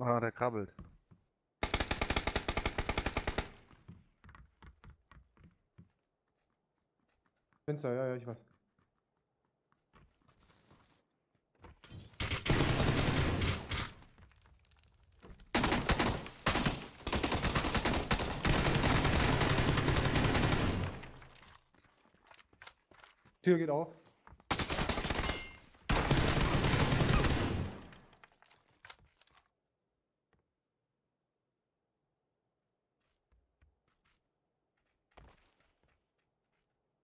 Ah, der krabbelt. Fenster, ja, ja, ich weiß. Tür geht auf.